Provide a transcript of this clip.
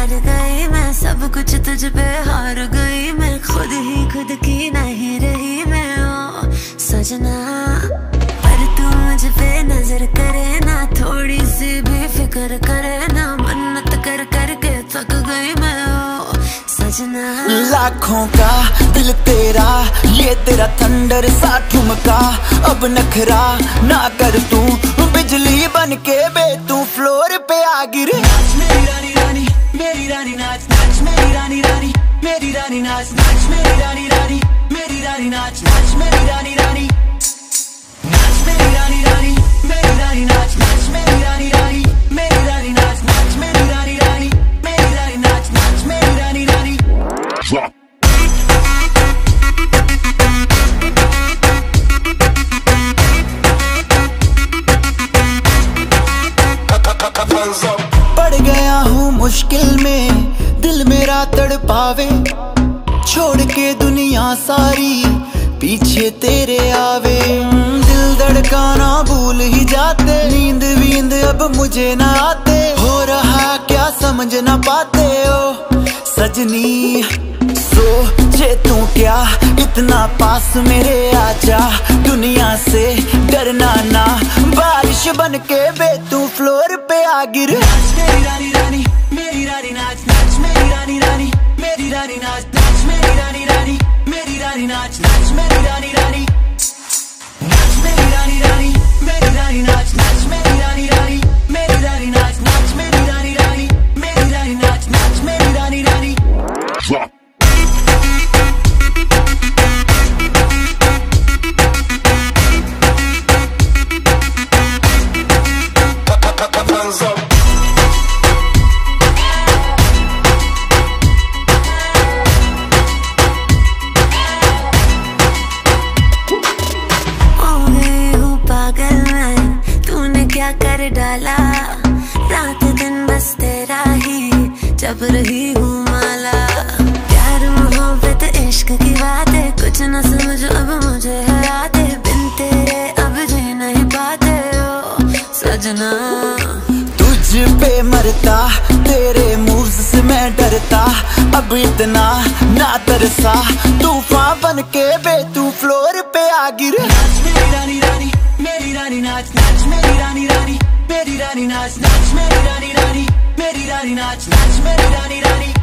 सब कुछ तुझ पे हार गई मैं। खुद ही खुद की नहीं रही मैं, ओ, सजना। पर तू मुझ पे नज़र करे ना, थोड़ी सी भी फ़िक्र करे ना। मन्नत कर करके थक गई मैं, ओ, सजना। लाखों का दिल तेरा, ये तेरा थंडर सा ठुमका। अब नखरा ना कर तू, बिजली बन के बे तू। फ्लोर पे आ गिर नाच मेरी रानी रानी मेरी रानी नाच नाच मेरी रानी रानी मेरी रानी नाच नाच मेरी रानी रानी नाच मेरी रानी रानी मेरी रानी नाच नाच मेरी रानी रानी मेरी रानी नाच नाच मेरी रानी रानी मेरी रानी नाच नाच मेरी रानी रानी. पड़ गया हूँ मुश्किल में दिल मेरा तड़पावे, छोड़ के दुनिया सारी पीछे तेरे आवे। दिल धड़काना भूल ही जाते, नींद वींद अब मुझे ना आते। हो रहा क्या समझ ना पाते हो सजनी सोचे तू क्या? इतना पास मेरे आजा, दुनिया से डरना ना। बारिश बन के बे तू फ्लोर पे आ गिर। रानी रानी रानी नाच नाच मेरी रानी रानी मेरी रानी नाच नाच मेरी रानी रानी। कर डाला। रात दिन बस तेरा ही, जब रही हूँ माला। प्यार, मोहब्बत, इश्क की बातें, कुछ न समझ अब मुझे है आते। बिन तेरे अब जी नहीं पाते ओ, सजना। तुझ पे मरता, तेरे मूव्स से मैं डरता। अब इतना ना तरसा, तूफ़ान बन के बे, तू फ्लोर पे आ गिर। रानी नाच नाच मेरी रानी रानी मेरी रानी नाच नाच मेरी रानी रानी मेरी रानी नाच नाच मेरी रानी रानी